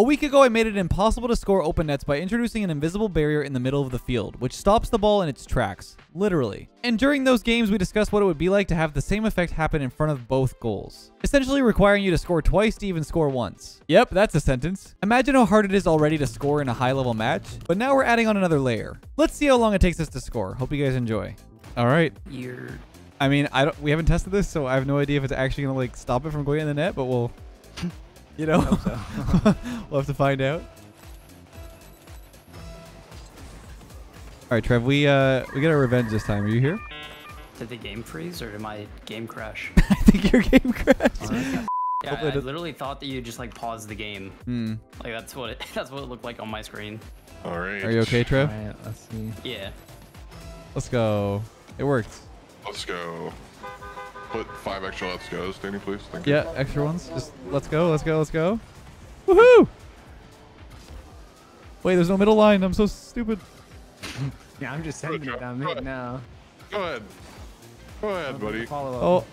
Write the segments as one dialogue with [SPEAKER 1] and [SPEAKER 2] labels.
[SPEAKER 1] A week ago, I made it impossible to score open nets by introducing an invisible barrier in the middle of the field, which stops the ball in its tracks. Literally. And during those games, we discussed what it would be like to have the same effect happen in front of both goals. Essentially requiring you to score twice to even score once. Yep, that's a sentence. Imagine how hard it is already to score in a high level match, but now we're adding on another layer. Let's see how long it takes us to score. Hope you guys enjoy. All right.
[SPEAKER 2] You're
[SPEAKER 1] I mean, I don't. We haven't tested this, so I have no idea if it's actually gonna like stop it from going in the net. But we'll, you know, we'll have to find out. All right, Trev. We uh we get our revenge this time. Are you here?
[SPEAKER 2] did the game freeze or did my game crash?
[SPEAKER 1] I think your game crashed.
[SPEAKER 2] yeah,
[SPEAKER 1] Hopefully
[SPEAKER 2] I literally thought that you just like pause the game.
[SPEAKER 1] Hmm.
[SPEAKER 2] Like that's what it that's what it looked like on my screen.
[SPEAKER 3] All right.
[SPEAKER 1] Are you okay, Trev?
[SPEAKER 4] Alright, let's see.
[SPEAKER 2] Yeah.
[SPEAKER 1] Let's go. It worked.
[SPEAKER 3] Let's go. Put five extra let's goes, Danny, please. Thank you.
[SPEAKER 1] Yeah, extra ones. Just let's go. Let's go. Let's go. Woohoo! Wait, there's no middle line. I'm so stupid.
[SPEAKER 4] Yeah, I'm just sending it down mid now.
[SPEAKER 3] Go ahead. Go ahead, buddy.
[SPEAKER 4] Follow up.
[SPEAKER 1] Oh.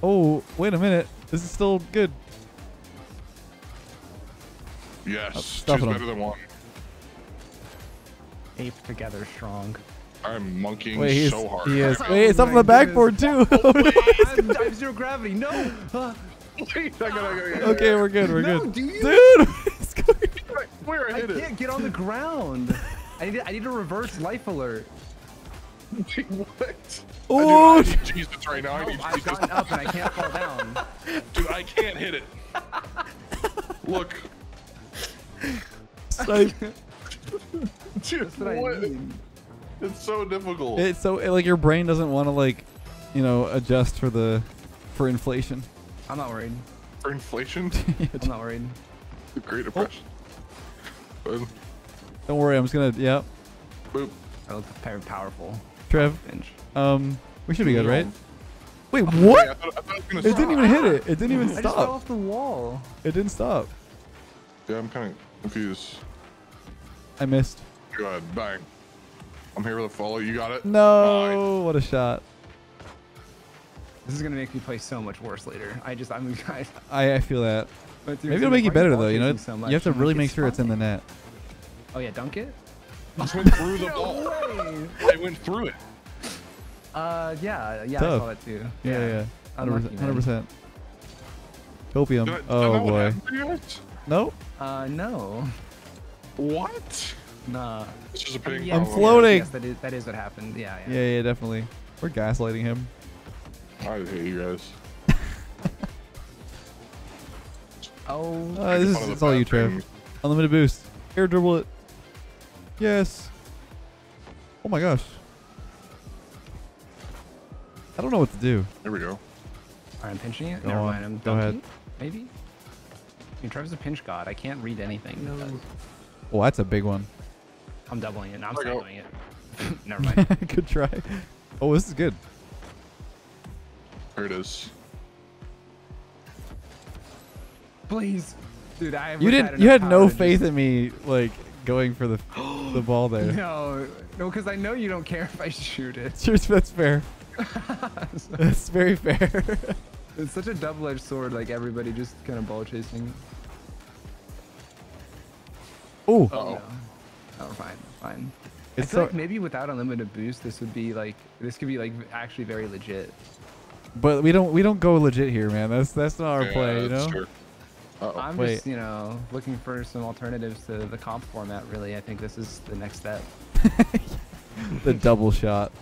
[SPEAKER 1] Oh, wait a minute. This is still good.
[SPEAKER 3] Yes.
[SPEAKER 1] Oh,
[SPEAKER 3] Two's better than one.
[SPEAKER 4] Ape together strong.
[SPEAKER 3] I'm monkeying
[SPEAKER 1] Wait, he's,
[SPEAKER 3] so hard.
[SPEAKER 1] he is.
[SPEAKER 3] I
[SPEAKER 1] Wait, it's up on the backboard too.
[SPEAKER 4] I have zero gravity. No. Uh,
[SPEAKER 3] Wait, I gotta, I gotta, I gotta,
[SPEAKER 1] okay, we're good. We're
[SPEAKER 4] No,
[SPEAKER 1] good.
[SPEAKER 4] do you?
[SPEAKER 1] Dude, it's going-
[SPEAKER 3] Where I
[SPEAKER 4] I
[SPEAKER 3] hit it?
[SPEAKER 4] can't get on the ground. I need. I need a reverse life alert.
[SPEAKER 3] what?
[SPEAKER 1] Oh,
[SPEAKER 3] I, dude, I need Jesus right now. I
[SPEAKER 4] No,
[SPEAKER 3] need
[SPEAKER 4] I've
[SPEAKER 3] Jesus.
[SPEAKER 4] gotten up and I can't fall down.
[SPEAKER 3] Dude, I can't hit it. Look.
[SPEAKER 1] like,
[SPEAKER 3] Dude,
[SPEAKER 4] That's what I
[SPEAKER 3] what?
[SPEAKER 4] Need.
[SPEAKER 3] It's so difficult.
[SPEAKER 1] it's so like your brain doesn't want to like, you know, adjust for the, for inflation.
[SPEAKER 4] I'm not worried.
[SPEAKER 3] For inflation?
[SPEAKER 4] I'm not worried.
[SPEAKER 3] The Great Depression. Boom.
[SPEAKER 1] Don't worry, I'm just gonna. Yeah,
[SPEAKER 3] Boop.
[SPEAKER 4] I look very powerful.
[SPEAKER 1] Trev. Um, we should be good, right? Wait,
[SPEAKER 3] Wait, I
[SPEAKER 1] what?
[SPEAKER 3] thought, I thought it
[SPEAKER 1] It didn't even hit it. It didn't even
[SPEAKER 4] I just fell
[SPEAKER 1] stop.
[SPEAKER 4] off the wall.
[SPEAKER 1] It didn't stop.
[SPEAKER 3] Yeah, I'm kind of confused.
[SPEAKER 1] I missed.
[SPEAKER 3] Go ahead, bang. I'm here with a follow. You got it?
[SPEAKER 1] No, what a shot.
[SPEAKER 4] This is gonna make me play so much worse later. I just. I'm. I,
[SPEAKER 1] I, I feel that.
[SPEAKER 4] but
[SPEAKER 1] Maybe it'll make you better though. You know,
[SPEAKER 4] so
[SPEAKER 1] you have to really make
[SPEAKER 4] it's
[SPEAKER 1] sure it's in the net.
[SPEAKER 4] Oh yeah, dunk it.
[SPEAKER 3] Just went through the ball.
[SPEAKER 4] way.
[SPEAKER 3] I went through it.
[SPEAKER 4] Uh, yeah, yeah, I saw that too.
[SPEAKER 1] Yeah, yeah, hundred
[SPEAKER 4] man.
[SPEAKER 1] percent. Copium.
[SPEAKER 3] I-
[SPEAKER 1] Oh boy.
[SPEAKER 3] happened to you guys?
[SPEAKER 1] No,
[SPEAKER 4] Uh, no,
[SPEAKER 3] What?
[SPEAKER 4] Nah.
[SPEAKER 3] It's just a
[SPEAKER 4] I mean,
[SPEAKER 3] ping.
[SPEAKER 4] yeah,
[SPEAKER 1] I'm
[SPEAKER 3] pong.
[SPEAKER 1] floating.
[SPEAKER 4] Yes, that is that is what happened. Yeah, yeah.
[SPEAKER 1] Yeah, yeah, definitely. We're gaslighting him.
[SPEAKER 3] I hate you guys.
[SPEAKER 4] Oh,
[SPEAKER 1] Uh, this is it's all you, Trev. Unlimited boost. Air dribble it. Yes. Oh my gosh. I don't know what to do.
[SPEAKER 3] Here we go.
[SPEAKER 4] Alright, I'm pinching it.
[SPEAKER 1] Go
[SPEAKER 4] Never
[SPEAKER 1] on,
[SPEAKER 4] mind. I'm
[SPEAKER 1] go
[SPEAKER 4] dunking
[SPEAKER 1] ahead.
[SPEAKER 4] Maybe. I mean, Trevor's a pinch god. I can't read anything. that does.
[SPEAKER 1] Oh, that's a big one.
[SPEAKER 4] I'm doubling it. No, I'm
[SPEAKER 3] There
[SPEAKER 4] still
[SPEAKER 3] you go.
[SPEAKER 4] doing it. Never mind.
[SPEAKER 1] good try. Oh, this is good.
[SPEAKER 3] Here it is.
[SPEAKER 4] Please, dude. I.
[SPEAKER 1] You didn't. You had no faith
[SPEAKER 4] just-
[SPEAKER 1] in me, like going for the the ball there.
[SPEAKER 4] No, no, because I know you don't care if I shoot it.
[SPEAKER 1] Sure, that's fair. That's very fair.
[SPEAKER 4] It's such a double-edged sword. Like everybody just kind of ball chasing.
[SPEAKER 1] oh,
[SPEAKER 4] Oh
[SPEAKER 3] Uh-oh.
[SPEAKER 4] no. Oh, fine, fine.
[SPEAKER 1] it's
[SPEAKER 4] I feel
[SPEAKER 1] so.
[SPEAKER 4] like maybe without unlimited boost, this would be like this could be like actually very legit.
[SPEAKER 1] But we don't. We don't go legit here, man. That's that's not our
[SPEAKER 3] Yeah,
[SPEAKER 1] play. You know.
[SPEAKER 3] true. Uh-oh.
[SPEAKER 4] I'm
[SPEAKER 1] wait.
[SPEAKER 4] just you know looking for some alternatives to the comp format. Really, I think this is the next step.
[SPEAKER 1] the double shot.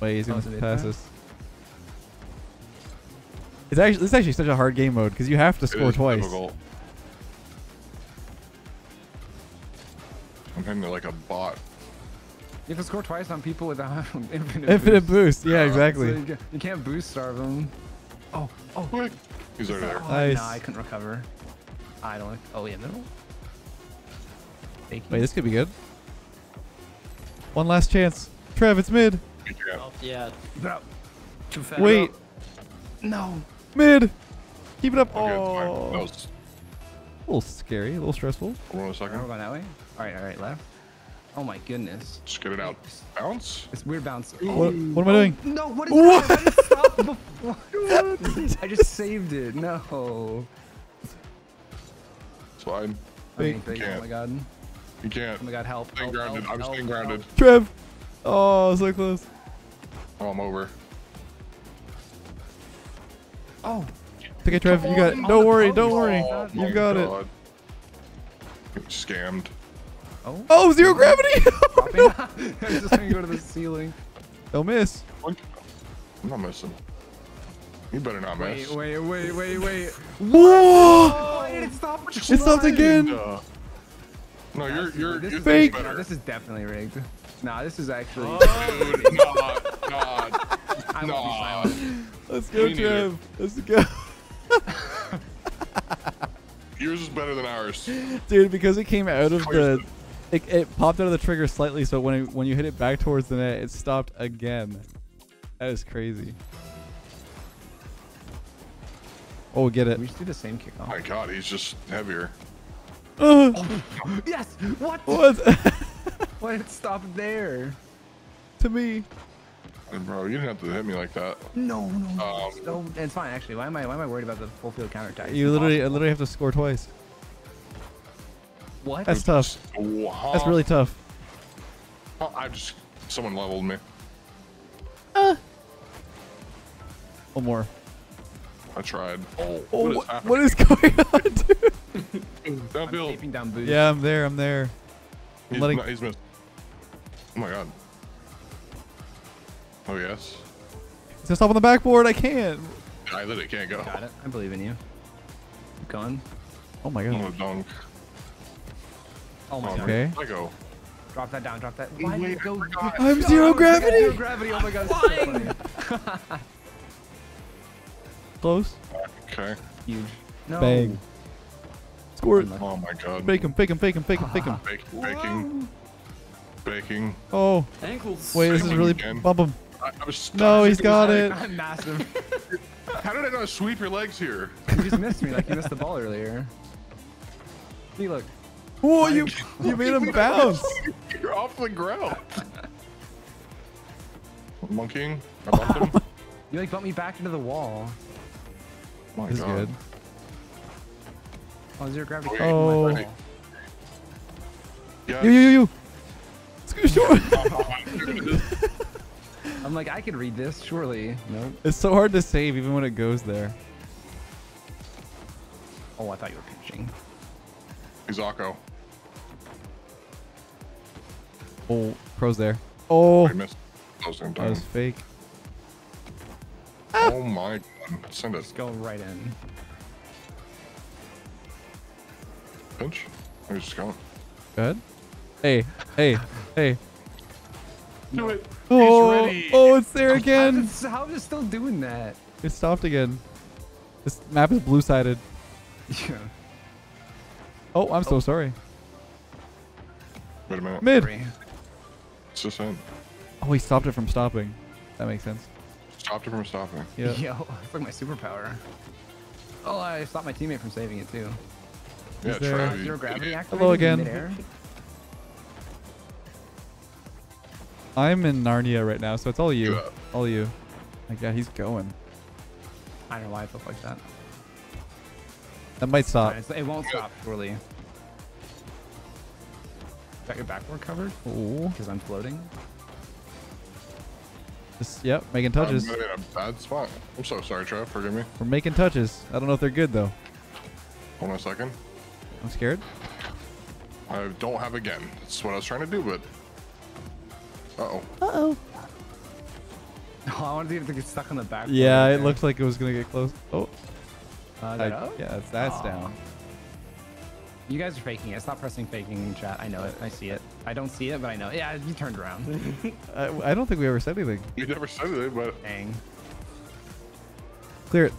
[SPEAKER 1] Wait, he's
[SPEAKER 4] Oh,
[SPEAKER 1] gonna
[SPEAKER 4] is it
[SPEAKER 1] pass
[SPEAKER 4] mid-pass?
[SPEAKER 1] us. It's actually this is actually such a hard game mode because you have to
[SPEAKER 3] It
[SPEAKER 1] score twice.
[SPEAKER 3] difficult. I'm hitting it like a bot.
[SPEAKER 4] You have to score twice on people with infinite.
[SPEAKER 1] Infinite
[SPEAKER 4] boost.
[SPEAKER 1] boost. Yeah,
[SPEAKER 3] Uh,
[SPEAKER 1] exactly.
[SPEAKER 4] So you, you can't boost starve them. Oh, oh.
[SPEAKER 3] Quick. He's right there.
[SPEAKER 4] Oh,
[SPEAKER 1] Nice.
[SPEAKER 4] No, I couldn't recover. I don't. Oh yeah, middle.
[SPEAKER 1] Wait, this could be good. One last chance. Trev, it's mid.
[SPEAKER 3] Yeah.
[SPEAKER 2] Oh, yeah.
[SPEAKER 4] Bro,
[SPEAKER 2] Too fast.
[SPEAKER 1] Wait,
[SPEAKER 4] no.
[SPEAKER 1] mid. Keep it up.
[SPEAKER 3] Okay, it's fine.
[SPEAKER 1] Oh,
[SPEAKER 3] That was
[SPEAKER 1] a little scary, a little stressful.
[SPEAKER 3] hold on a
[SPEAKER 4] We're
[SPEAKER 3] second.
[SPEAKER 4] going that way. All right, all right, left. Oh my goodness.
[SPEAKER 3] Just get it out. Bounce.
[SPEAKER 4] It's weird bounce.
[SPEAKER 1] What, what am I oh, doing?
[SPEAKER 4] No, what is
[SPEAKER 1] What?
[SPEAKER 4] that? I didn't stop. I just saved it. No.
[SPEAKER 3] It's fine.
[SPEAKER 4] I'm getting
[SPEAKER 1] Fake.
[SPEAKER 4] fake. Oh
[SPEAKER 3] Can't.
[SPEAKER 4] my god.
[SPEAKER 3] You can't.
[SPEAKER 4] Oh my god, help.
[SPEAKER 3] Staying
[SPEAKER 4] help,
[SPEAKER 3] grounded.
[SPEAKER 4] help,
[SPEAKER 3] I'm
[SPEAKER 4] help,
[SPEAKER 3] staying grounded.
[SPEAKER 4] help.
[SPEAKER 1] Trev. Oh, so close.
[SPEAKER 3] Oh, I'm over.
[SPEAKER 4] Oh,
[SPEAKER 1] It's okay, Trev. You got it. Don't worry. Don't worry.
[SPEAKER 3] Oh, oh
[SPEAKER 1] You
[SPEAKER 3] my
[SPEAKER 1] got it.
[SPEAKER 3] God. Scammed.
[SPEAKER 4] Oh.
[SPEAKER 1] Oh, zero gravity.
[SPEAKER 4] Dropping. I was just gonna go to the ceiling.
[SPEAKER 1] Don't miss.
[SPEAKER 3] I'm not missing. You better not miss.
[SPEAKER 4] Wait, wait, wait, wait, wait.
[SPEAKER 1] Whoa!
[SPEAKER 4] Oh, I didn't.
[SPEAKER 1] It stopped again.
[SPEAKER 3] Uh, no, you're you're
[SPEAKER 4] This
[SPEAKER 3] you're
[SPEAKER 4] is
[SPEAKER 1] Fake.
[SPEAKER 4] No,
[SPEAKER 3] better.
[SPEAKER 4] this is definitely rigged. Nah, this is actually.
[SPEAKER 3] Dude, not, not.
[SPEAKER 4] I
[SPEAKER 3] Nah.
[SPEAKER 1] Let's go,
[SPEAKER 3] Me neither.
[SPEAKER 1] Trev. Let's go.
[SPEAKER 3] Yours is better than ours.
[SPEAKER 1] Dude, because it came out of the,
[SPEAKER 3] Crazy.
[SPEAKER 1] It, it popped out of the trigger slightly, so when it, when you hit it back towards the net, it stopped again. That is crazy. Oh, get it.
[SPEAKER 4] We should do the same kickoff.
[SPEAKER 3] my God, he's just heavier.
[SPEAKER 1] Uh,
[SPEAKER 4] Yes. What?
[SPEAKER 1] what?
[SPEAKER 4] Why did it stop there?
[SPEAKER 1] to me.
[SPEAKER 3] And bro, you didn't have to hit me like that.
[SPEAKER 4] No, no.
[SPEAKER 3] Um,
[SPEAKER 4] no, it's fine actually. Why am I? Why am I worried about the full field counterattack?
[SPEAKER 1] You literally, I literally have to score twice.
[SPEAKER 4] What?
[SPEAKER 1] That's tough.
[SPEAKER 3] Wow.
[SPEAKER 1] That's really tough.
[SPEAKER 3] Oh, I just someone leveled me. Uh.
[SPEAKER 1] One more.
[SPEAKER 3] I tried. Oh,
[SPEAKER 1] Oh,
[SPEAKER 3] what is
[SPEAKER 1] what,
[SPEAKER 3] happening?
[SPEAKER 1] what is going on, dude?
[SPEAKER 4] I'm
[SPEAKER 3] Downfield.
[SPEAKER 4] down boost.
[SPEAKER 1] Yeah, I'm there. I'm there.
[SPEAKER 3] He's,
[SPEAKER 1] letting-
[SPEAKER 3] not- he's missed. Oh my god. Oh yes.
[SPEAKER 1] It's stop on the backboard. I can't.
[SPEAKER 3] I literally can't go.
[SPEAKER 4] Got it. I believe in you. Keep going.
[SPEAKER 1] Oh my
[SPEAKER 3] I'm
[SPEAKER 1] god.
[SPEAKER 3] gonna dunk.
[SPEAKER 4] Oh my god.
[SPEAKER 1] Okay.
[SPEAKER 3] I go.
[SPEAKER 4] Drop that down. Drop that. Why did it go?
[SPEAKER 1] I'm zero gravity.
[SPEAKER 4] Zero gravity. Oh my god. It's so.
[SPEAKER 1] Close.
[SPEAKER 3] Okay.
[SPEAKER 4] Huge. No.
[SPEAKER 1] Bang. Score it.
[SPEAKER 3] Oh my god.
[SPEAKER 1] Fake him. Fake him. Fake him. Fake him. Fake him.
[SPEAKER 3] Bake, baking. Baking.
[SPEAKER 1] Oh,
[SPEAKER 2] Ankles.
[SPEAKER 1] wait. This is really
[SPEAKER 3] again.
[SPEAKER 1] bump him.
[SPEAKER 3] I, I was
[SPEAKER 1] No, he's got it.
[SPEAKER 4] I'm massive.
[SPEAKER 3] How did I not sweep your legs here?
[SPEAKER 4] You just missed me like you missed the ball earlier. See, look.
[SPEAKER 1] Whoa, you you made him bounce.
[SPEAKER 3] You're off the ground. Monkeying. I bumped him.
[SPEAKER 4] You like bumped me back into the wall.
[SPEAKER 3] Oh my
[SPEAKER 1] This is
[SPEAKER 3] god.
[SPEAKER 1] good.
[SPEAKER 4] Oh, zero gravity.
[SPEAKER 3] Okay.
[SPEAKER 1] Oh.
[SPEAKER 4] My.
[SPEAKER 3] Yes.
[SPEAKER 1] You you you you. Scoot short.
[SPEAKER 4] I'm like, I could read this, surely. Nope.
[SPEAKER 1] It's so hard to save even when it goes there.
[SPEAKER 4] Oh, I thought you were pinching.
[SPEAKER 3] He's
[SPEAKER 1] Oh, pros there. Oh,
[SPEAKER 3] I missed. I was gonna
[SPEAKER 1] that was fake.
[SPEAKER 3] Oh my god. Send it.
[SPEAKER 4] Just go right in.
[SPEAKER 3] Pinch. Oh, He's just going.
[SPEAKER 1] Good. Hey, hey, hey.
[SPEAKER 3] Do it.
[SPEAKER 1] Oh,
[SPEAKER 3] ready.
[SPEAKER 1] oh, it's there again.
[SPEAKER 4] is, how is it still doing that?
[SPEAKER 1] It stopped again. This map is blue sided.
[SPEAKER 4] Yeah.
[SPEAKER 1] Oh, I'm so oh. sorry.
[SPEAKER 3] Wait a minute.
[SPEAKER 1] Mid.
[SPEAKER 4] Sorry.
[SPEAKER 3] It's just in.
[SPEAKER 1] Oh, he stopped it from stopping. That makes sense.
[SPEAKER 3] Stopped it from stopping.
[SPEAKER 1] Yeah.
[SPEAKER 4] Yo, it's like my superpower. Oh, I stopped my teammate from saving it too.
[SPEAKER 3] Yeah,
[SPEAKER 1] Is there-
[SPEAKER 4] Zero gravity activated
[SPEAKER 1] Hello again. I'm in Narnia right now, so it's all you.
[SPEAKER 3] Yeah.
[SPEAKER 1] All you. My god, he's going.
[SPEAKER 4] I don't know why I felt like that.
[SPEAKER 1] That might stop.
[SPEAKER 4] Alright, it won't stop, surely. Got your backboard covered?
[SPEAKER 1] Ooh.
[SPEAKER 4] Because I'm floating?
[SPEAKER 1] Just, yep, making touches.
[SPEAKER 3] I'm in a bad spot. I'm so sorry, Trev. Forgive me.
[SPEAKER 1] We're making touches. I don't know if they're good though.
[SPEAKER 3] Hold on a second.
[SPEAKER 1] I'm scared.
[SPEAKER 3] I don't have again. That's what I was trying to do, but. Uh oh.
[SPEAKER 1] Uh-oh.
[SPEAKER 4] Oh, I wanted to get stuck on the back.
[SPEAKER 1] Yeah, it
[SPEAKER 4] there.
[SPEAKER 1] looked like it was gonna get close. Oh,
[SPEAKER 4] Uh,
[SPEAKER 1] I- yeah, that's, that's down.
[SPEAKER 4] You guys are faking it. Stop pressing faking in chat. I know it. I see it. I don't see it, but I know. Yeah, you turned around.
[SPEAKER 1] I, I don't think we ever said anything.
[SPEAKER 3] You never said anything, but.
[SPEAKER 4] Dang.
[SPEAKER 1] Clear it.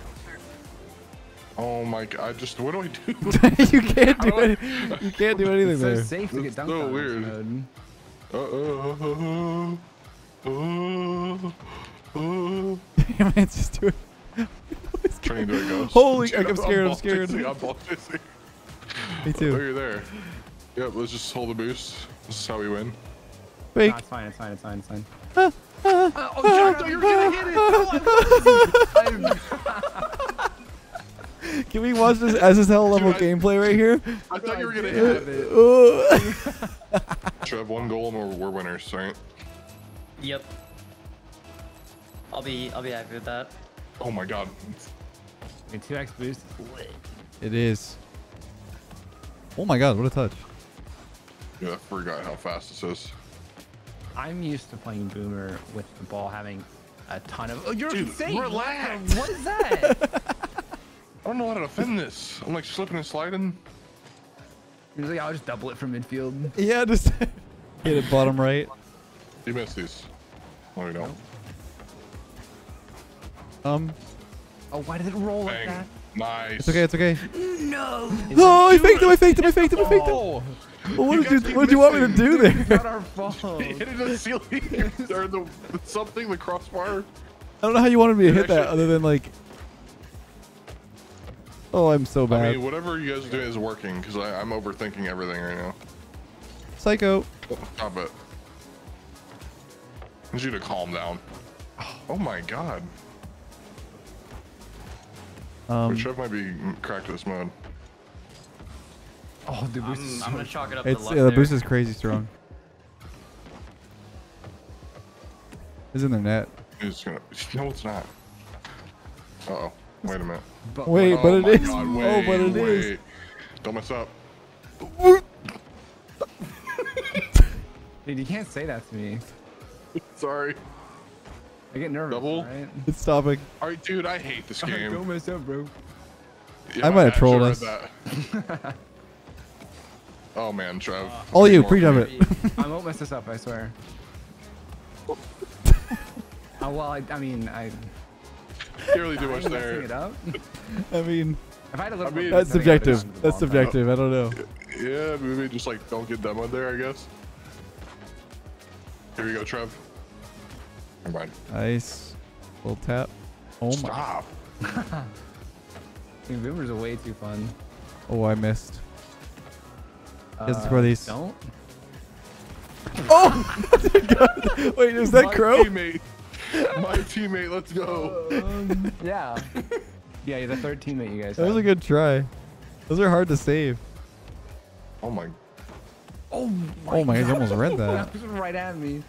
[SPEAKER 3] Oh my god. I just. What do I do?
[SPEAKER 1] you can't do
[SPEAKER 3] How do
[SPEAKER 1] any, You can't do anything
[SPEAKER 4] It's so
[SPEAKER 1] there.
[SPEAKER 4] safe to get
[SPEAKER 3] That's
[SPEAKER 4] dunked
[SPEAKER 3] so
[SPEAKER 4] on in this
[SPEAKER 3] weird.
[SPEAKER 4] mode.
[SPEAKER 3] Uh oh. Oh. Oh.
[SPEAKER 1] Damn it, just do it.
[SPEAKER 3] Trying to do a ghost.
[SPEAKER 1] Holy-
[SPEAKER 3] Dude,
[SPEAKER 1] I'm scared, I'm
[SPEAKER 3] ball
[SPEAKER 1] scared.
[SPEAKER 3] chasing, I'm ball
[SPEAKER 1] too.
[SPEAKER 3] Oh, you're there. Yep, let's just hold the boost. This is how we win.
[SPEAKER 1] Fake.
[SPEAKER 4] No, it's fine. It's fine. It's fine. It's fine.
[SPEAKER 1] Ah, ah,
[SPEAKER 4] Uh, oh, shit, I you were gonna hit it. Oh,
[SPEAKER 1] Can we watch this as this hell level
[SPEAKER 3] Dude, I-
[SPEAKER 1] gameplay right here?
[SPEAKER 3] I thought you were gonna hit it.
[SPEAKER 1] Uh,
[SPEAKER 3] Trev, one goal and we're, we're winners, right?
[SPEAKER 2] Yep. I'll be I'll be happy with that.
[SPEAKER 3] Oh my god.
[SPEAKER 4] I mean, 2x boost.
[SPEAKER 1] it is. Oh my god, what a touch.
[SPEAKER 3] Yeah, I forgot how fast this is.
[SPEAKER 4] I'm used to playing Boomer with the ball having a ton of. Oh, you're
[SPEAKER 3] Dude,
[SPEAKER 4] insane!
[SPEAKER 3] relax.
[SPEAKER 4] What is that?
[SPEAKER 3] I don't know how to defend this. I'm like slipping and sliding.
[SPEAKER 4] He's like, I'll just double it from midfield.
[SPEAKER 1] Yeah, just hit it bottom right.
[SPEAKER 3] You missed these. No, you don't.
[SPEAKER 1] Um,
[SPEAKER 4] Oh, why did it roll like that?
[SPEAKER 3] Nice.
[SPEAKER 1] it's okay, it's okay.
[SPEAKER 2] No.
[SPEAKER 1] Oh, I faked him, I faked him, I faked him, I faked him.
[SPEAKER 3] Oh!
[SPEAKER 1] Well, what
[SPEAKER 3] You
[SPEAKER 1] did you, what did you want me to
[SPEAKER 3] missing.
[SPEAKER 1] do
[SPEAKER 4] It's
[SPEAKER 1] there?
[SPEAKER 4] not our fault.
[SPEAKER 3] He hit it the ceiling or the something, the crossbar.
[SPEAKER 1] I don't know how you wanted me to hit that other than like. Oh, I'm so bad.
[SPEAKER 3] I mean, whatever you guys are doing is working because I'm overthinking everything right now.
[SPEAKER 1] Psycho.
[SPEAKER 3] Stop it. I need you to calm down. Oh my god.
[SPEAKER 1] Um,
[SPEAKER 3] Wait, Trev might be cracked this mod.
[SPEAKER 4] Oh, the boost is
[SPEAKER 2] I'm,
[SPEAKER 4] so
[SPEAKER 2] I'm gonna chalk it up
[SPEAKER 1] it's
[SPEAKER 2] to luck
[SPEAKER 1] yeah, the boost is crazy strong. It's in their net.
[SPEAKER 3] He's gonna. No, it's not. Uh oh. Wait a minute.
[SPEAKER 4] But
[SPEAKER 1] Wait,
[SPEAKER 3] oh
[SPEAKER 1] but it is.
[SPEAKER 3] my
[SPEAKER 1] is.
[SPEAKER 3] God,
[SPEAKER 1] oh,
[SPEAKER 3] wait,
[SPEAKER 1] but it is.
[SPEAKER 3] wait. Don't mess up.
[SPEAKER 4] Dude, you can't say that to me.
[SPEAKER 3] Sorry.
[SPEAKER 4] I get nervous.
[SPEAKER 3] Double?
[SPEAKER 4] Right?
[SPEAKER 1] It's stopping.
[SPEAKER 3] All right, dude. I hate this game.
[SPEAKER 4] Don't mess up, bro.
[SPEAKER 3] Yeah,
[SPEAKER 1] I might have trolled
[SPEAKER 3] read
[SPEAKER 1] us.
[SPEAKER 3] oh man, Trev.
[SPEAKER 1] Uh, All you, pre-jump it.
[SPEAKER 4] I won't mess this up. I swear. oh well, I, I mean, I.
[SPEAKER 3] Can't really do much
[SPEAKER 4] I'm it
[SPEAKER 3] there.
[SPEAKER 4] up.
[SPEAKER 1] I mean,
[SPEAKER 4] If I had a little
[SPEAKER 3] I mean-
[SPEAKER 1] that's
[SPEAKER 4] boost, I think I would've
[SPEAKER 1] subjective. That's
[SPEAKER 4] ball back.
[SPEAKER 1] subjective. I don't know.
[SPEAKER 3] Yeah, maybe just like don't get demoed there, I guess. Here we go, Trev. Never mind.
[SPEAKER 1] Nice. Little tap. Oh my.
[SPEAKER 3] Stop.
[SPEAKER 4] Dude, boomers are way too fun.
[SPEAKER 1] Oh, I missed. Yes,
[SPEAKER 4] Uh,
[SPEAKER 1] score these.
[SPEAKER 4] Don't.
[SPEAKER 1] Oh! Wait, is that
[SPEAKER 3] my
[SPEAKER 1] Crow?
[SPEAKER 3] Teammate. My teammate, let's go.
[SPEAKER 4] Um, yeah. Yeah, you're the third teammate you guys.
[SPEAKER 1] That was a good try. Those are hard to save.
[SPEAKER 3] Oh my.
[SPEAKER 4] Oh my,
[SPEAKER 1] Oh my god, you almost read that.
[SPEAKER 4] That was right at me.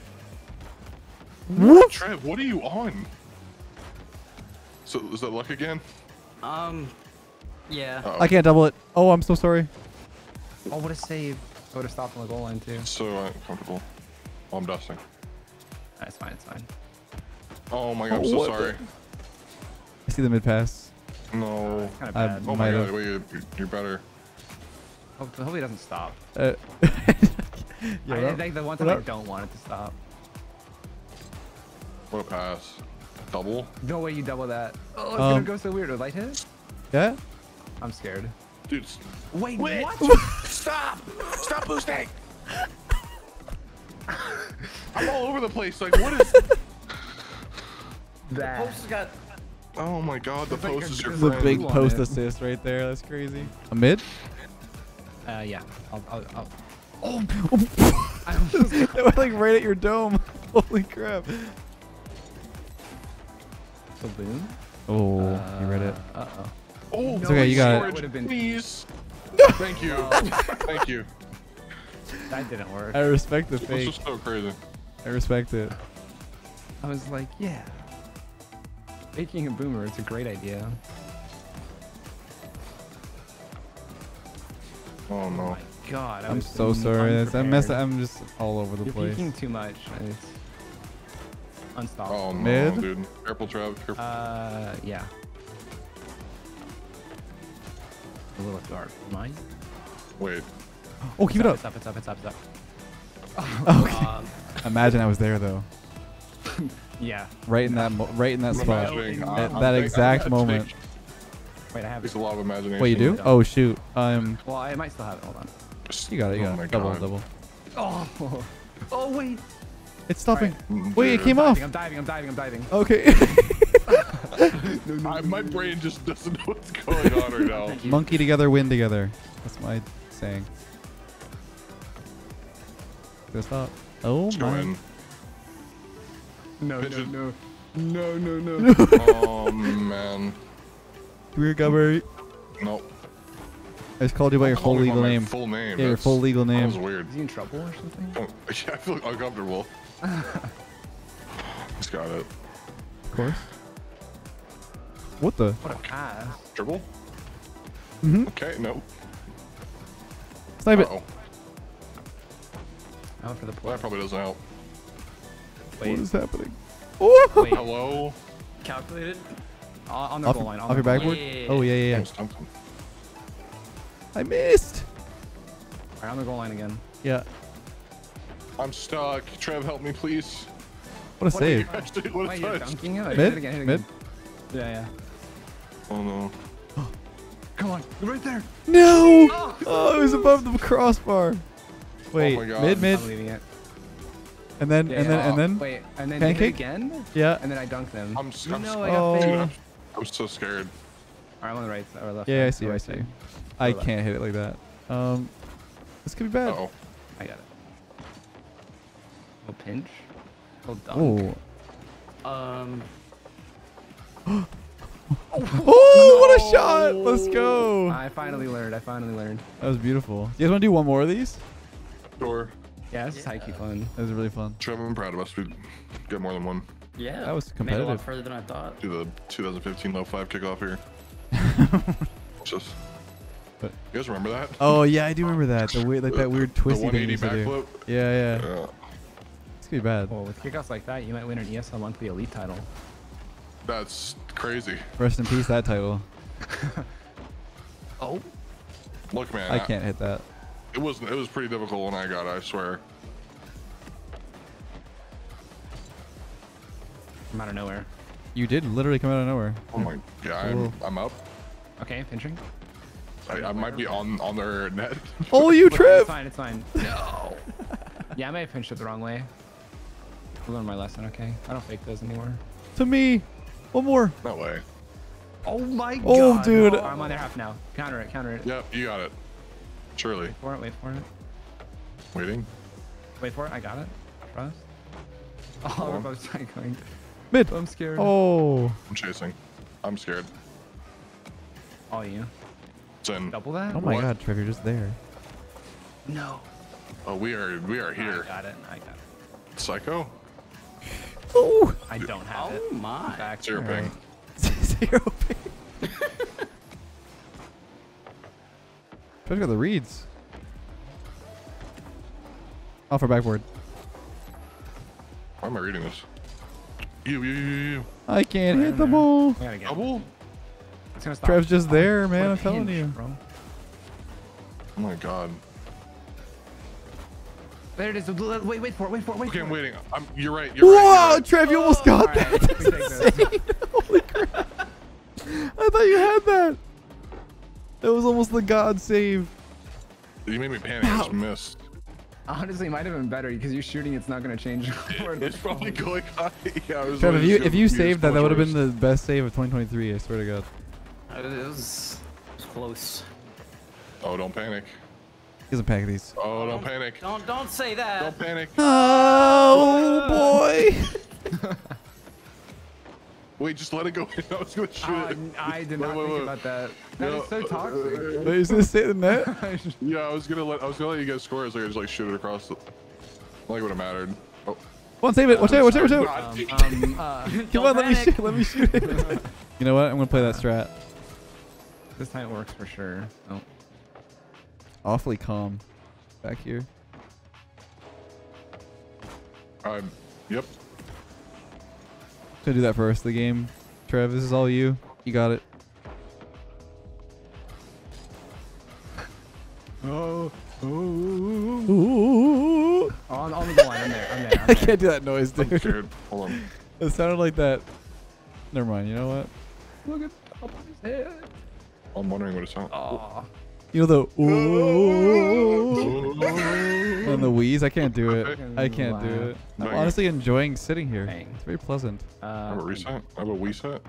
[SPEAKER 1] Whoop!
[SPEAKER 3] Trev, what are you on? So is that luck again?
[SPEAKER 2] Um. Yeah.
[SPEAKER 3] Uh-oh.
[SPEAKER 1] I can't double it. Oh, I'm so sorry.
[SPEAKER 4] Oh, what a save. I would have stopped on the goal line too.
[SPEAKER 3] So uncomfortable. Oh, I'm dusting.
[SPEAKER 4] That's fine. It's fine.
[SPEAKER 3] Oh my god, I'm
[SPEAKER 1] Oh,
[SPEAKER 3] so
[SPEAKER 1] what the-
[SPEAKER 3] sorry.
[SPEAKER 1] I see the mid pass.
[SPEAKER 3] No.
[SPEAKER 4] Kind of bad.
[SPEAKER 3] Oh my god, wait, you're, you're better.
[SPEAKER 4] Hope, hope he doesn't stop.
[SPEAKER 1] Uh, yeah,
[SPEAKER 4] I,
[SPEAKER 1] that-
[SPEAKER 4] think the one time I don't want it to stop.
[SPEAKER 3] What a pass. Double?
[SPEAKER 4] No way you double that. Oh, it's
[SPEAKER 1] Um,
[SPEAKER 4] gonna go so weird. A light hit?
[SPEAKER 1] yeah?
[SPEAKER 4] I'm scared.
[SPEAKER 3] Dude, s-
[SPEAKER 4] Wait, what?
[SPEAKER 3] stop! Stop boosting! I'm all over the place. Like, what is.
[SPEAKER 4] that.
[SPEAKER 2] The Post got.
[SPEAKER 3] Oh my god, the
[SPEAKER 4] It's
[SPEAKER 3] post
[SPEAKER 4] a-
[SPEAKER 3] is your
[SPEAKER 4] it's
[SPEAKER 1] The
[SPEAKER 4] a
[SPEAKER 1] big post
[SPEAKER 4] it.
[SPEAKER 1] assist right there. That's crazy. A mid?
[SPEAKER 4] Uh, yeah. I'll. I'll, I'll. Oh! I almost
[SPEAKER 1] That went like right at your dome. Holy crap.
[SPEAKER 4] The boom.
[SPEAKER 1] Oh, you read it.
[SPEAKER 4] Uh oh.
[SPEAKER 3] Oh,
[SPEAKER 1] It's okay, you got it.
[SPEAKER 3] storage,
[SPEAKER 4] Would've been-
[SPEAKER 3] Please. Thank you. Thank you.
[SPEAKER 4] That didn't work.
[SPEAKER 1] I respect the fake.
[SPEAKER 3] This
[SPEAKER 1] fake.
[SPEAKER 3] is so crazy.
[SPEAKER 1] I respect it.
[SPEAKER 4] I was like, yeah. Making a boomer, it's a great idea.
[SPEAKER 3] Oh
[SPEAKER 4] Oh
[SPEAKER 3] no.
[SPEAKER 4] my god. I
[SPEAKER 1] I'm so sorry. I'm mess. I'm just all over the
[SPEAKER 4] You're
[SPEAKER 1] place.
[SPEAKER 4] peeking too much. and It's unstoppable.
[SPEAKER 3] Oh no,
[SPEAKER 1] Mid?
[SPEAKER 3] dude. Careful, Trav. Careful.
[SPEAKER 4] Uh, yeah. A little dark. Mine?
[SPEAKER 3] Wait.
[SPEAKER 1] Oh, keep it up.
[SPEAKER 4] It's up, it's up, it's up, it's up.
[SPEAKER 1] Okay.
[SPEAKER 2] Um,
[SPEAKER 1] Imagine I was there though,
[SPEAKER 4] Yeah.
[SPEAKER 1] right in that, mo- right in that spot.
[SPEAKER 3] imagining-
[SPEAKER 4] At
[SPEAKER 1] that
[SPEAKER 3] I'm
[SPEAKER 1] exact
[SPEAKER 3] I'm-
[SPEAKER 1] moment.
[SPEAKER 3] It
[SPEAKER 4] Wait, I have
[SPEAKER 3] takes
[SPEAKER 4] it.
[SPEAKER 3] a lot of imagination.
[SPEAKER 1] Wait, you do? Oh shoot. Um,
[SPEAKER 4] Well, I might still have it. Hold on.
[SPEAKER 1] you got it. You
[SPEAKER 3] Oh
[SPEAKER 1] got
[SPEAKER 3] my
[SPEAKER 1] it. Double,
[SPEAKER 3] God.
[SPEAKER 1] double.
[SPEAKER 4] Oh. Oh, wait.
[SPEAKER 1] It's stopping.
[SPEAKER 3] Mm,
[SPEAKER 1] Wait, it came
[SPEAKER 4] I'm
[SPEAKER 1] off.
[SPEAKER 4] diving, I'm diving, I'm diving, I'm diving.
[SPEAKER 1] Okay.
[SPEAKER 3] I, my brain just doesn't know what's going on right now.
[SPEAKER 1] Monkey together, win together. That's my saying. Go stop. Oh
[SPEAKER 3] Let's
[SPEAKER 1] my.
[SPEAKER 4] No,
[SPEAKER 3] Pigeon.
[SPEAKER 4] no, no. No, no, no.
[SPEAKER 3] Oh man.
[SPEAKER 1] Weird Guhberry.
[SPEAKER 3] Nope.
[SPEAKER 1] I just called you by your full legal name.
[SPEAKER 3] Full name.
[SPEAKER 1] Yeah, your full legal
[SPEAKER 3] That
[SPEAKER 1] name.
[SPEAKER 3] was weird.
[SPEAKER 4] Is he in trouble or something?
[SPEAKER 3] Oh, yeah, I feel uncomfortable. Just got it.
[SPEAKER 1] Of course. What the?
[SPEAKER 4] What a pass.
[SPEAKER 3] Dribble?
[SPEAKER 1] Mhm.
[SPEAKER 3] Okay, no.
[SPEAKER 1] Snipe it.
[SPEAKER 3] Uh-oh.
[SPEAKER 4] Out for the play.
[SPEAKER 3] that probably doesn't help.
[SPEAKER 4] Wait,
[SPEAKER 1] What is happening? Oh!
[SPEAKER 4] wait.
[SPEAKER 3] Hello?
[SPEAKER 2] Calculated.
[SPEAKER 4] On on the
[SPEAKER 1] Off,
[SPEAKER 4] goal line. on
[SPEAKER 1] off your backboard?
[SPEAKER 2] Yeah.
[SPEAKER 1] Oh, yeah, yeah,
[SPEAKER 3] I'm
[SPEAKER 1] yeah.
[SPEAKER 3] stumped.
[SPEAKER 1] I missed.
[SPEAKER 4] All right, on the goal line again.
[SPEAKER 1] Yeah.
[SPEAKER 3] I'm stuck. Trev, help me, please.
[SPEAKER 1] What a
[SPEAKER 3] What are you
[SPEAKER 1] save.
[SPEAKER 3] actually what a
[SPEAKER 4] Wait, you're
[SPEAKER 3] touch.
[SPEAKER 4] dunking it?
[SPEAKER 1] Mid?
[SPEAKER 4] Hit it again, hit it
[SPEAKER 1] Mid?
[SPEAKER 4] again. Yeah, yeah.
[SPEAKER 3] Oh no.
[SPEAKER 4] Come on, right there.
[SPEAKER 1] No! Oh, it was above the crossbar. Wait,
[SPEAKER 3] my God.
[SPEAKER 1] mid, mid,
[SPEAKER 4] I'm leaving it.
[SPEAKER 1] and then,
[SPEAKER 4] Yeah,
[SPEAKER 1] and then,
[SPEAKER 4] yeah.
[SPEAKER 1] and then.
[SPEAKER 4] Wait, and then hit it
[SPEAKER 1] Pancake?
[SPEAKER 4] again,
[SPEAKER 1] Yeah.
[SPEAKER 4] and then I dunk them.
[SPEAKER 3] I'm, s-
[SPEAKER 4] You
[SPEAKER 3] I'm,
[SPEAKER 4] know
[SPEAKER 3] s-
[SPEAKER 4] I got
[SPEAKER 1] Oh.
[SPEAKER 3] dude. I'm, I'm so scared.
[SPEAKER 4] All right, I'm on the right side or left.
[SPEAKER 1] Yeah, I see,
[SPEAKER 4] right
[SPEAKER 1] I see.
[SPEAKER 4] side.
[SPEAKER 1] I can't hit it like that. Um, this could be bad.
[SPEAKER 3] Uh-oh.
[SPEAKER 4] I got it. Little pinch. Little dunk.
[SPEAKER 1] Oh.
[SPEAKER 2] Um.
[SPEAKER 1] Oh, what a shot! Let's go.
[SPEAKER 4] I finally learned. I finally learned.
[SPEAKER 1] That was beautiful. You guys want to do one more of these?
[SPEAKER 3] Sure.
[SPEAKER 4] Yeah, this is high key fun.
[SPEAKER 1] That was really fun.
[SPEAKER 3] Trev, I'm proud of us. We get more than one.
[SPEAKER 2] Yeah.
[SPEAKER 1] That was
[SPEAKER 2] Made a
[SPEAKER 1] competitive.
[SPEAKER 2] lot further than I thought.
[SPEAKER 3] Do the 2015 low five kickoff here. Just.
[SPEAKER 1] But-
[SPEAKER 3] you guys remember that?
[SPEAKER 1] Oh yeah, I do remember that. The weird, like that weird twisty thing.
[SPEAKER 3] 180
[SPEAKER 1] you used to do.
[SPEAKER 3] backflip.
[SPEAKER 1] Yeah, yeah.
[SPEAKER 3] Yeah.
[SPEAKER 1] It's be bad.
[SPEAKER 4] Well, with kickoffs like that, you might win an ESL monthly elite title.
[SPEAKER 3] That's crazy.
[SPEAKER 1] Rest in peace, that title.
[SPEAKER 4] Oh.
[SPEAKER 3] Look, man.
[SPEAKER 1] I can't hit that.
[SPEAKER 3] It was it was pretty difficult when I got it. I swear.
[SPEAKER 4] I'm out of nowhere.
[SPEAKER 1] You did literally come out of nowhere.
[SPEAKER 3] Oh my. Yeah, I'm I'm up.
[SPEAKER 4] Okay, pinching.
[SPEAKER 3] I, I might be on on their net.
[SPEAKER 1] Oh, you
[SPEAKER 4] It's fine. It's fine. No. yeah, I may have pinched it the wrong way. I learned my lesson. Okay, I don't fake those anymore.
[SPEAKER 1] To me. One more.
[SPEAKER 3] No way.
[SPEAKER 4] Oh my god.
[SPEAKER 1] Oh,
[SPEAKER 4] god.
[SPEAKER 1] dude.
[SPEAKER 4] Oh, I'm on their half now. Counter it. Counter it.
[SPEAKER 3] Yep, you got it. Surely.
[SPEAKER 4] Wait for it. Wait for it.
[SPEAKER 3] Waiting.
[SPEAKER 4] Wait for it. I got it. Trust. Oh, we're
[SPEAKER 3] on.
[SPEAKER 4] both cycling.
[SPEAKER 1] Mid.
[SPEAKER 4] I'm scared.
[SPEAKER 1] Oh.
[SPEAKER 3] I'm chasing. I'm scared.
[SPEAKER 4] Oh, you.
[SPEAKER 3] It's in.
[SPEAKER 4] Double that?
[SPEAKER 1] Oh my
[SPEAKER 3] What?
[SPEAKER 1] god, Trevor, you're just there.
[SPEAKER 4] No.
[SPEAKER 3] Oh, we are we are here.
[SPEAKER 4] I
[SPEAKER 3] here.
[SPEAKER 4] got it. I got it.
[SPEAKER 3] Psycho.
[SPEAKER 1] Oh.
[SPEAKER 4] I don't have it.
[SPEAKER 2] Oh my.
[SPEAKER 4] Back.
[SPEAKER 3] Zero
[SPEAKER 1] Alright.
[SPEAKER 3] ping.
[SPEAKER 1] Zero ping. Trev's got the reads. Off our backboard.
[SPEAKER 3] Why am I reading this? You you you you.
[SPEAKER 1] I can't
[SPEAKER 4] Right
[SPEAKER 1] hit the
[SPEAKER 4] there.
[SPEAKER 1] ball.
[SPEAKER 4] I gotta get it.
[SPEAKER 3] Double.
[SPEAKER 4] It's gonna stop.
[SPEAKER 1] Trev's just there, man. I'm telling you.
[SPEAKER 4] Bro.
[SPEAKER 3] Oh my god.
[SPEAKER 4] There it is. Wait, wait for it. Wait for it. Wait
[SPEAKER 3] Okay,
[SPEAKER 4] for
[SPEAKER 3] I'm
[SPEAKER 4] it.
[SPEAKER 3] waiting. I'm. You're right. You're right.
[SPEAKER 1] Whoa,
[SPEAKER 3] You're right.
[SPEAKER 1] Trev, you almost got that.
[SPEAKER 4] we take
[SPEAKER 1] That's insane. Holy crap. I thought you had that. That was almost the god save.
[SPEAKER 3] You made me panic. I just missed.
[SPEAKER 4] Honestly, it might have been better because you're shooting. It's not gonna change. where
[SPEAKER 3] It's probably going high. Yeah, I was
[SPEAKER 1] Trev, if you if you saved that, that would have been the best save of 2023. I swear to God.
[SPEAKER 2] It was, it was close.
[SPEAKER 3] Oh, don't panic.
[SPEAKER 1] He a pack of these.
[SPEAKER 3] Oh, don't panic.
[SPEAKER 2] Don't don't say that.
[SPEAKER 3] Don't panic.
[SPEAKER 1] Oh boy.
[SPEAKER 3] Wait, just let it go. I was gonna shoot
[SPEAKER 4] Oh,
[SPEAKER 3] it.
[SPEAKER 4] I did
[SPEAKER 3] Wait,
[SPEAKER 4] not
[SPEAKER 3] wait,
[SPEAKER 4] think
[SPEAKER 3] wait.
[SPEAKER 4] about that. That
[SPEAKER 3] No,
[SPEAKER 4] is so
[SPEAKER 3] uh,
[SPEAKER 4] toxic.
[SPEAKER 1] Wait, is this it in net?
[SPEAKER 3] Yeah, I was gonna let I was gonna let you guys score so I just like shoot it across the. Like it would have mattered. Oh,
[SPEAKER 1] Come on, save it. Watch out, watch out, watch out.
[SPEAKER 4] Um, um, uh,
[SPEAKER 1] Come
[SPEAKER 2] Don't
[SPEAKER 1] on, let me shoot. Let me shoot it. you know what? I'm gonna play that strat.
[SPEAKER 4] this time it works for sure. Oh.
[SPEAKER 1] Awfully calm back here.
[SPEAKER 3] I'm. Yep.
[SPEAKER 1] Gonna do that for the rest of the game. Trev, this is all you. You got it.
[SPEAKER 4] Oh. Oh. oh, oh.
[SPEAKER 1] Ooh.
[SPEAKER 4] On, on the line. I'm there. I'm there. I'm
[SPEAKER 1] I can't do that noise,
[SPEAKER 3] I'm
[SPEAKER 1] dude.
[SPEAKER 3] scared. Hold on.
[SPEAKER 1] It sounded like that. Never mind. You know what?
[SPEAKER 4] Look at the top of his head.
[SPEAKER 3] I'm wondering what it's on.
[SPEAKER 4] Oh.
[SPEAKER 1] You know the ooh and the wheeze. I can't do it. I can't do it. I'm
[SPEAKER 3] Dang
[SPEAKER 1] honestly enjoying sitting here.
[SPEAKER 4] Dang.
[SPEAKER 1] It's very pleasant.
[SPEAKER 3] I
[SPEAKER 4] Uh,
[SPEAKER 3] have a reset. I have a Wii set.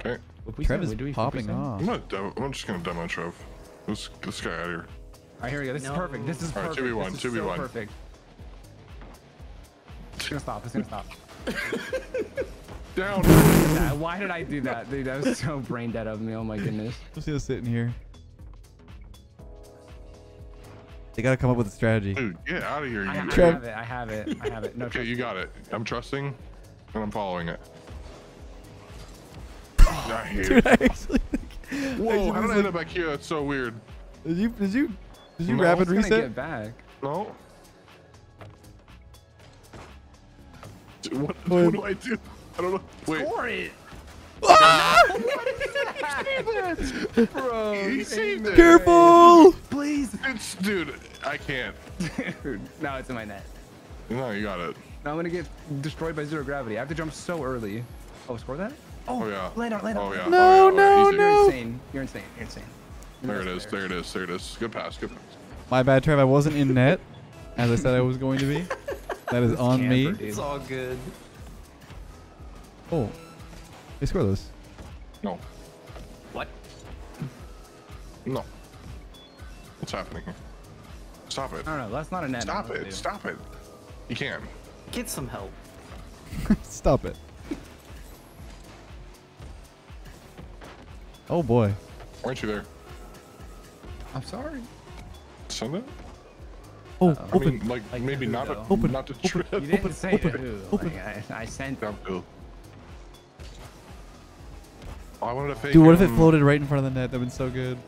[SPEAKER 3] Okay.
[SPEAKER 4] what we
[SPEAKER 1] Trev
[SPEAKER 4] said,
[SPEAKER 1] is
[SPEAKER 4] what do we- what we
[SPEAKER 1] popping
[SPEAKER 4] said?
[SPEAKER 1] off.
[SPEAKER 3] I'm not. Demo, I'm just gonna demo Trev. This this guy out of here.
[SPEAKER 4] All right, here we go. This
[SPEAKER 2] No.
[SPEAKER 4] is perfect. This is
[SPEAKER 3] All right,
[SPEAKER 4] perfect.
[SPEAKER 3] 2v1,
[SPEAKER 4] this
[SPEAKER 3] 2v1.
[SPEAKER 4] perfect. It's gonna stop. It's gonna stop.
[SPEAKER 3] Down.
[SPEAKER 4] Why did I do that, dude? That was so brain dead of me. Oh my goodness.
[SPEAKER 1] Just gonna sit in here. They gotta come up with a strategy.
[SPEAKER 3] Dude, get out of here, you
[SPEAKER 4] I, I
[SPEAKER 3] idiot.
[SPEAKER 1] Trev-
[SPEAKER 4] have it. I have it. I have it. No,
[SPEAKER 3] Okay,
[SPEAKER 4] trust
[SPEAKER 3] you got it. I'm trusting, and I'm following it. I hate
[SPEAKER 1] Dude,
[SPEAKER 3] it.
[SPEAKER 1] I actually think.
[SPEAKER 3] Whoa, how did I end up back here? That's so weird.
[SPEAKER 1] Did you did you did you
[SPEAKER 3] No,
[SPEAKER 1] rapid reset?
[SPEAKER 4] get back.
[SPEAKER 3] No. Dude, What, what do I do? I don't know. Wait,
[SPEAKER 4] Score it. Ah! Bro,
[SPEAKER 3] he saved.
[SPEAKER 1] Careful!
[SPEAKER 4] please.
[SPEAKER 3] It's, dude, I can't.
[SPEAKER 4] dude, now it's in my net.
[SPEAKER 3] No, you got it.
[SPEAKER 4] Now I'm gonna get destroyed by zero gravity. I have to jump so early. Oh, score that?
[SPEAKER 3] Oh, oh yeah.
[SPEAKER 4] Land on, land on.
[SPEAKER 3] Oh, yeah.
[SPEAKER 1] No,
[SPEAKER 3] oh, yeah.
[SPEAKER 1] no,
[SPEAKER 3] oh, yeah,
[SPEAKER 1] no.
[SPEAKER 4] You're insane. You're insane. You're insane. You're
[SPEAKER 3] There it
[SPEAKER 4] no
[SPEAKER 3] is.
[SPEAKER 4] player.
[SPEAKER 3] There it is. There it is. Good pass. Good pass.
[SPEAKER 1] My bad, Trev. I wasn't in net, as I said I was going to be. That is on
[SPEAKER 4] Camper,
[SPEAKER 1] me.
[SPEAKER 4] dude.
[SPEAKER 2] It's all good.
[SPEAKER 1] Oh, they score this.
[SPEAKER 3] No.
[SPEAKER 2] What?
[SPEAKER 3] No. What's happening here? Stop it.
[SPEAKER 4] I don't know. That's not a net.
[SPEAKER 3] Stop it. Stop it. You can.
[SPEAKER 2] Get some help.
[SPEAKER 1] Stop it. Oh boy.
[SPEAKER 3] Why aren't you there?
[SPEAKER 4] I'm sorry.
[SPEAKER 3] Send it?
[SPEAKER 1] Oh,
[SPEAKER 4] Uh-oh.
[SPEAKER 3] I
[SPEAKER 1] open.
[SPEAKER 3] mean, like,
[SPEAKER 4] Like
[SPEAKER 3] maybe not
[SPEAKER 4] though?
[SPEAKER 3] to,
[SPEAKER 1] Open,
[SPEAKER 3] not to
[SPEAKER 1] open.
[SPEAKER 4] You didn't
[SPEAKER 1] Open,
[SPEAKER 4] say
[SPEAKER 1] open,
[SPEAKER 4] who.
[SPEAKER 1] open.
[SPEAKER 4] Like, I, I sent.
[SPEAKER 3] Down to. Oh, I wanted to fake
[SPEAKER 1] Dude, what if it floated right in front of the net? That'd been so good.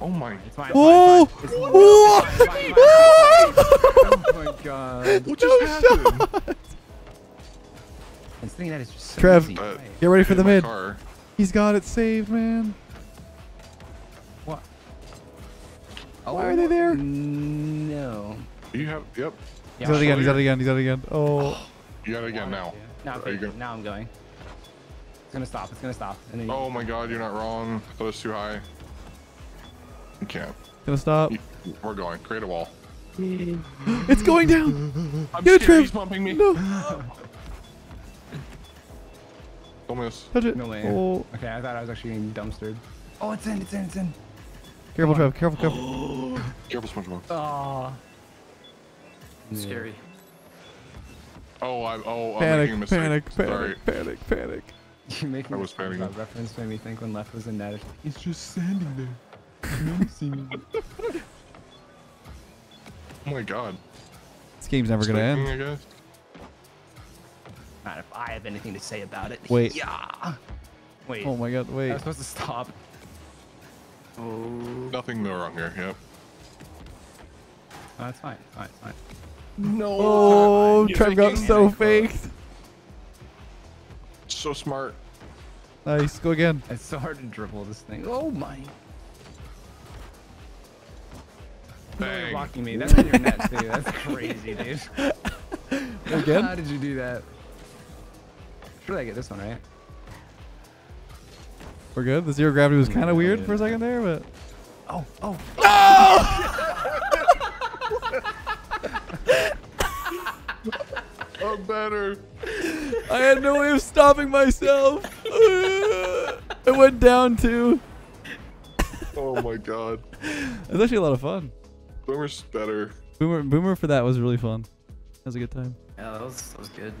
[SPEAKER 3] Oh my.
[SPEAKER 4] It's fine.
[SPEAKER 1] Oh! Oh!
[SPEAKER 4] Oh my god.
[SPEAKER 3] What just happened?
[SPEAKER 4] This thing that is just so
[SPEAKER 1] Trev.
[SPEAKER 4] easy.
[SPEAKER 3] Uh,
[SPEAKER 1] Get ready for the mid.
[SPEAKER 3] car.
[SPEAKER 1] He's got it saved, man.
[SPEAKER 4] What?
[SPEAKER 1] Why are they there?
[SPEAKER 4] No.
[SPEAKER 3] You have. Yep.
[SPEAKER 1] He's out again. He's out again. He's out again. Oh.
[SPEAKER 3] You got it again now.
[SPEAKER 4] Now,
[SPEAKER 3] Are
[SPEAKER 4] okay,
[SPEAKER 3] gonna-
[SPEAKER 4] now I'm going. It's gonna stop. It's gonna stop. And then
[SPEAKER 3] Oh my god, you're not wrong. I thought it was too high. You can't.
[SPEAKER 1] Gonna stop.
[SPEAKER 3] We're going. Create a wall.
[SPEAKER 1] It's going down.
[SPEAKER 3] I'm
[SPEAKER 1] Get it,
[SPEAKER 3] scared.
[SPEAKER 1] Trev.
[SPEAKER 3] He's bumping me.
[SPEAKER 1] No.
[SPEAKER 3] Don't miss.
[SPEAKER 1] Touch it.
[SPEAKER 4] No way.
[SPEAKER 1] Oh.
[SPEAKER 4] Okay, I thought I was actually getting dumpstered. Oh, it's in. It's in. It's in.
[SPEAKER 1] Careful, Trev. Careful, careful.
[SPEAKER 3] Careful, SpongeBob.
[SPEAKER 4] Oh.
[SPEAKER 2] Scary.
[SPEAKER 3] Oh, I'm. Oh, I'm
[SPEAKER 1] Panic,
[SPEAKER 3] making a mistake.
[SPEAKER 1] panic,
[SPEAKER 3] Sorry.
[SPEAKER 1] panic, panic, panic.
[SPEAKER 4] You make me
[SPEAKER 3] I was panicking.
[SPEAKER 4] that reference made me think when left was in net.
[SPEAKER 1] He's just standing there.
[SPEAKER 3] Oh my god.
[SPEAKER 1] This game's never gonna end.
[SPEAKER 3] I guess.
[SPEAKER 4] Not if I have anything to say about it.
[SPEAKER 1] Wait.
[SPEAKER 4] Yeah. Wait.
[SPEAKER 1] Oh my god, wait.
[SPEAKER 4] I
[SPEAKER 1] wait.
[SPEAKER 4] was supposed to stop.
[SPEAKER 2] Oh.
[SPEAKER 3] Nothing more wrong here. Yep.
[SPEAKER 4] Oh, it's fine. It's fine. It's fine.
[SPEAKER 3] No.
[SPEAKER 1] Oh,
[SPEAKER 3] You're
[SPEAKER 1] Trev got so faked.
[SPEAKER 3] So smart.
[SPEAKER 1] Nice. Go again.
[SPEAKER 4] It's so hard to dribble this thing. Oh my. No, you're
[SPEAKER 3] Bang.
[SPEAKER 4] blocking me. That's in your net too. That's crazy, dude.
[SPEAKER 1] Again?
[SPEAKER 4] How did you do that? Surely I get this one right.
[SPEAKER 1] We're good. The zero gravity was
[SPEAKER 4] hmm,
[SPEAKER 1] kind of weird for a second there, but
[SPEAKER 4] Oh, oh.
[SPEAKER 3] I'm better.
[SPEAKER 1] I had no way of stopping myself. it went down too.
[SPEAKER 3] Oh my god.
[SPEAKER 1] It was actually a lot of fun.
[SPEAKER 3] Boomer's better.
[SPEAKER 1] Boomer, Boomer for that was really fun. That was a good time.
[SPEAKER 2] Yeah, that was that was good.